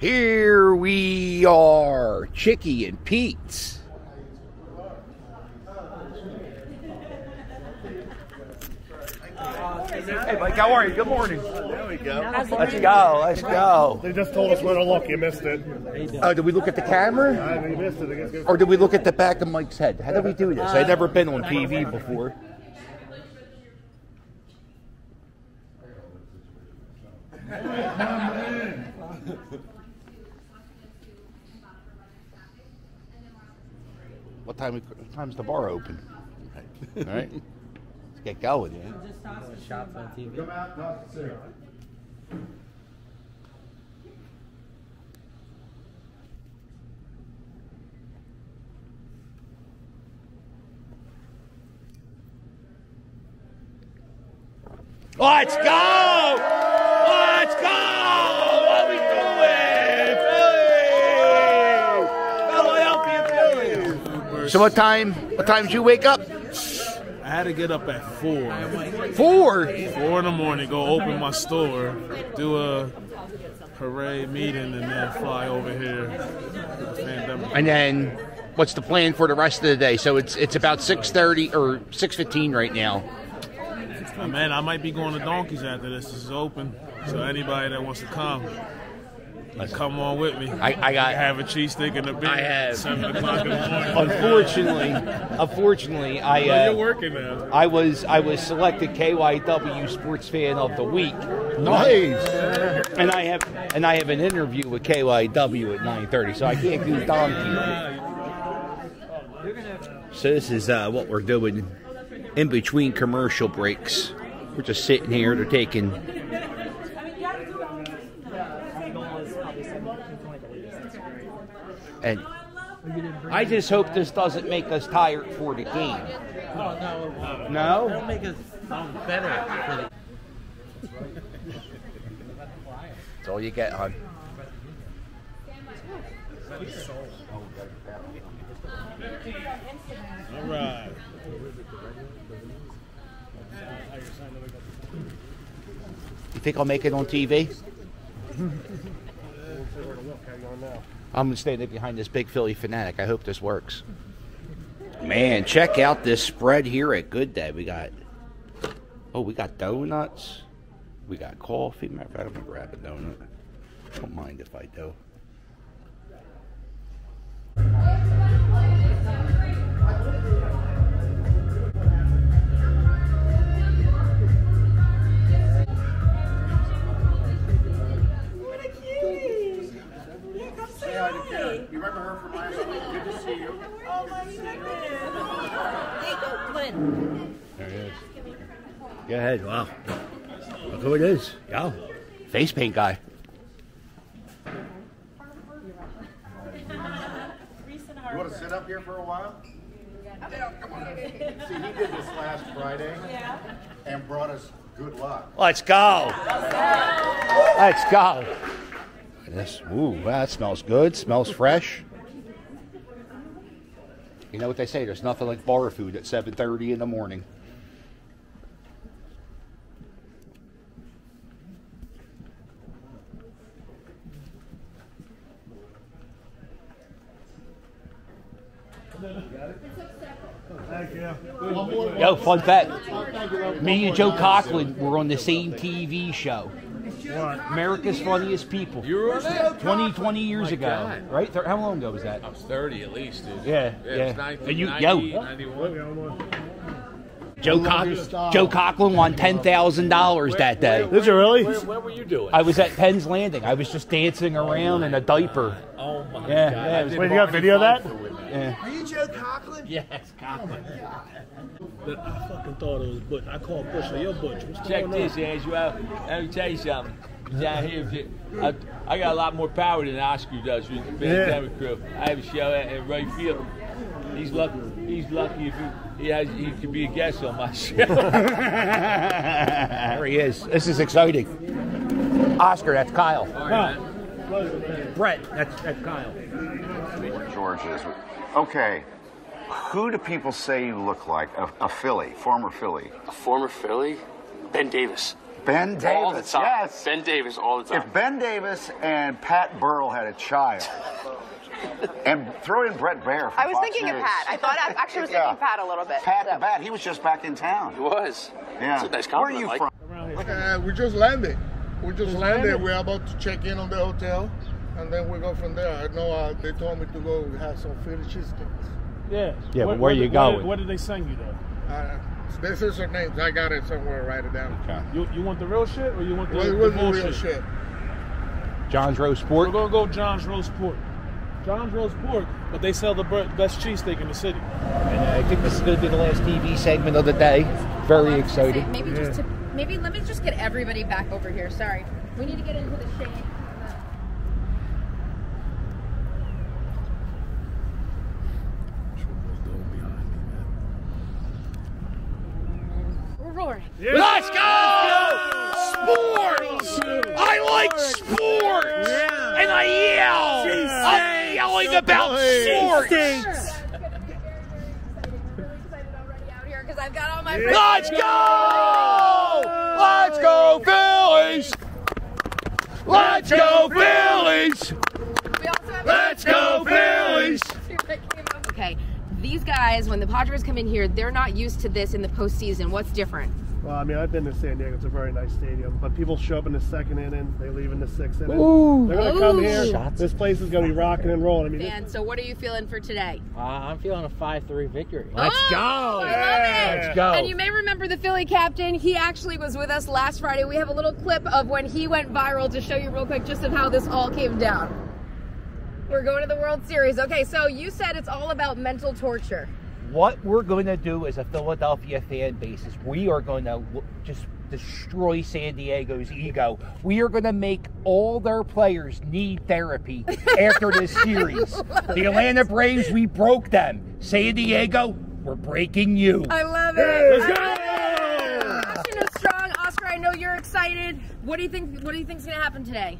Here we are, Chicky and Pete's. Hey, Mike, how are you? Good morning. There we go. Let's go. Let's go. They just told us where to look. You missed it. Oh, did we look at the camera? I missed it. Or did we look at the back of Mike's head? How did we do this? I've never been on TV before. Time? Time's the bar open? All right. Let's get going, yeah. Shots on TV. Come out, talk to Sarah. Let's go! Let's go! What we doing? Philly! Philadelphia Phillies! So what time? What time did you wake up? I had to get up at four. Four. Four in the morning, go open my store, do a parade meeting, and then fly over here. And then, what's the plan for the rest of the day? So it's it's about six thirty or six fifteen right now. Man, I might be going to Donkeys after this. This is open, so anybody that wants to come, come on with me. I, I got. have a cheese stick and a beer. I have. seven o'clock in the morning. Unfortunately, unfortunately, I Well, you're uh, working now. I was I was selected KYW Sports Fan of the Week. Nice. And I have and I have an interview with KYW at nine thirty, so I can't do donkey. So this is uh, what we're doing in between commercial breaks. We're just sitting here. They're taking. And I just hope this doesn't make us tired for the game. No, no. No? It'll make us better for the That's all you get, hon. All right. You think I'll make it on TV? I'm standing behind this big Phillie Phanatic. I hope this works. Man, check out this spread here at Good Day. We got, oh, we got donuts. We got coffee. Matter of fact, I'm gonna grab a donut. Don't mind if I do. There it is. Go ahead. Wow. Look who it is. Yeah. Face paint guy. You want to sit up here for a while? Yeah, come on. See, he did this last Friday and brought us good luck. Let's go. Let's go. This, ooh, that smells good. Smells fresh. You know what they say? There's nothing like bar food at 7:30 in the morning. Yo, fun fact. Me and Joe Coughlin were on the same TV show. America's Funniest People. You were on that? 20, 20 years My ago, God. right? How long ago was that? I was 30 at least, dude. Yeah, it yeah. was 19, And you- 90, yo. 91. Joe, Cough- Joe Coughlin won ten thousand dollars that day. Did you really? Where, where were you doing? I was at Penn's Landing. I was just dancing around in a diaper. oh my Yeah, God. yeah, I did Wait, you got video of that? Are you Joe Yeah. Yes, Conklin. But I fucking thought it was Butch. I called Butch. Yo, Butch, what's Check going this, on? Angelo. Let me tell you something. Down here, I, I got a lot more power than Oscar does with the Phandemic Krew. I have a show at, at right field. He's lucky. He's lucky if he, he has. He could be a guest on my show. there he is. This is exciting. Oscar, that's Kyle. Brett, that's that's Kyle. George is. Okay. Who do people say you look like? A, a Philly, former Philly. A former Philly, Ben Davis. Ben Davis. All the time. Yes. Ben Davis all the time. If Ben Davis and Pat Burrell had a child, and throw in Brett Baer. I was thinking of Pat. I thought I actually was thinking Pat a little bit. Pat the Bat. He was just back in town. He was. Yeah. It's a nice Where are compliment, you Mike. from? Uh, we just landed. We just landed. We're about to check in on the hotel, and then we go from there. I know uh, they told me to go have some Philly cheesesteaks. Yeah. Yeah, but Where- where you did- going? What did they send you though? Uh, this is her names. I got it somewhere. Write it down. Okay. You, you want the real shit or you want the, What the the bullshit? real shit? John's Roast Pork. We're gonna go John's roast pork. John's roast pork, but they sell the bre- best cheesesteak in the city. And I think this is going to be the last TV segment of the day. Very excited. Maybe just to maybe let me just get everybody back over here. Sorry, we need to get into the shade. We're rolling. Let's go! Sports! I like sports! And I yell! I'm yelling about sports! I've got all my Let's go! Let's go, Phillies! Let's go, Phillies! Let's go, Phillies! Okay, these guys, when the Padres come in here, they're not used to this in the postseason. What's different? Well, I mean, I've been to San Diego. It's a very nice stadium. But people show up in the second inning, they leave in the sixth inning. Ooh. They're going to come here. Shots. This place is going to be rocking and rolling. I mean, this, so what are you feeling for today? Uh, I'm feeling a 5-3 victory. Let's go! I love it. Let's go. And you may remember the Philly captain. He actually was with us last Friday. We have a little clip of when he went viral to show you real quick just of how this all came down. We're going to the World Series. Okay, so you said it's all about mental torture. What we're going to do as a Philadelphia fan base is we are going to just destroy San Diego's ego. We are going to make all their players need therapy after this series. The Atlanta Braves, we broke them. San Diego, we're breaking you. I love it. Let's go. Passion is strong. Oscar, I know you're excited. What do you think? What do you think is going to happen today?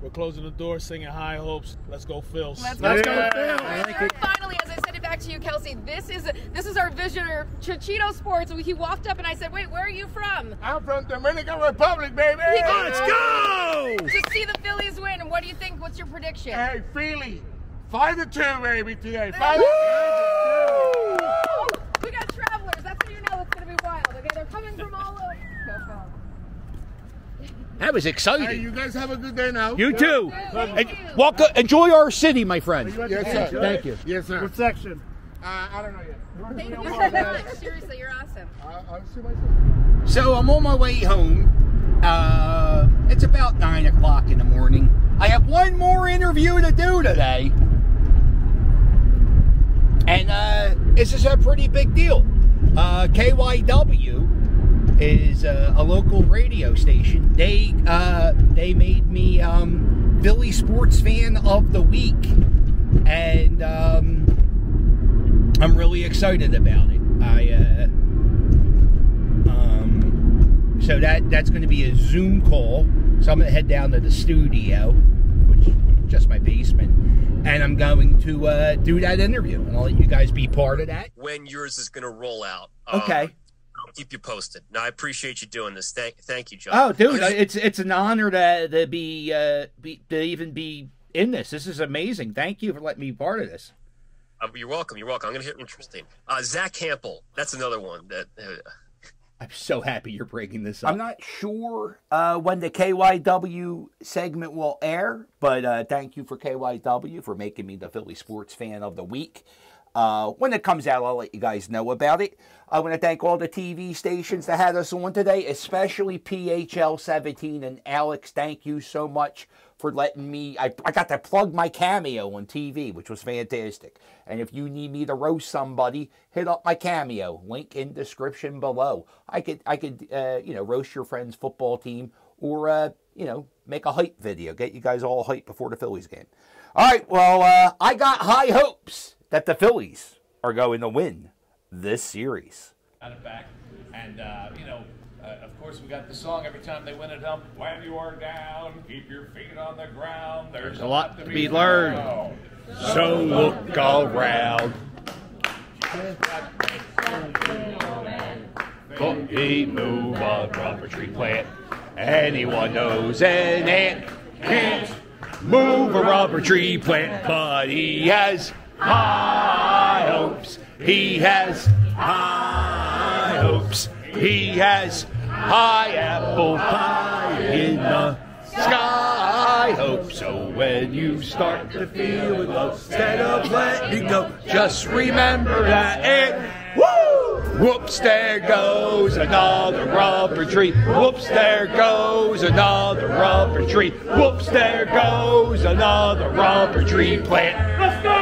We're closing the door, singing high hopes. Let's go, Phils. Let's go, Phil. And finally, as I said it back to you, Kelsey, this is this is our visitor, Chichito Sports. He walked up and I said, "Wait, where are you from?" I'm from Dominican Republic, baby. He Let's go! To see the Phillies win. And what do you think? What's your prediction? Hey, Philly, five to two, baby, today. Woo! Five to We got travelers. That's how you know it's going to be wild. Okay, they're coming from all over. Go, Phil. That was two. Hey, exciting. you guys have a good day now. You too. And walk, enjoy our city, my friend. Yes, sir. Thank you. Yes, sir. what section? Uh, I don't know yet. Thank you so much. Seriously, you're awesome. I- I'll see myself. So I'm on my way home. Uh, it's about nine o'clock in the morning. I have one more interview to do today, and uh, this is a pretty big deal. Uh, KYW is uh, a local radio station. They uh, they made me um, Philly sports fan of the week, and um, I'm really excited about it. I. Uh, um, so that that's going to be a Zoom call. So I'm going to head down to the studio, which is just my basement, and I'm going to uh, do that interview, and I'll let you guys be part of that. when yours is going to roll out. Um, Okay. I'll keep you posted. No, I appreciate you doing this. Thank, thank you, John. Oh, dude, it's it's an honor to to be, uh, be to even be in this. This is amazing. Thank you for letting me be part of this. uh, you're welcome. You're welcome. I'm going to hear interesting. Uh, Zach Campbell. That's another one that. Uh, I'm so happy you're breaking this up. I'm not sure uh, when the KYW segment will air, but uh, thank you for KYW for making me the Philly sports fan of the week. Uh, when it comes out, I'll let you guys know about it. I want to thank all the TV stations that had us on today, especially PHL 17 and Alex. Thank you so much for letting me. I, I got to plug my cameo on TV, which was fantastic. And if you need me to roast somebody, hit up my cameo. Link in description below. I could I could uh, you know roast your friend's football team or uh, you know make a hype video, get you guys all hype before the Phillies game. All right, well uh, I got high hopes that the Phillies are going to win this series. out of back. And, uh, you know, uh, of course, we got the song every time they win it up. When you are down, keep your feet on the ground. There's, a lot to be learned. So look all around. Cookie move on proper tree plant. Anyone knows an ant can't move a rubber tree plant, but he has high hopes. He has high hopes. He has high apple pie in the sky hope. So when you start to feel it low, instead of letting go, just remember that ant. Woo! Whoops, there goes another rubber tree. Whoops, there goes another rubber tree. Whoops, there goes another rubber tree plant. Let's go!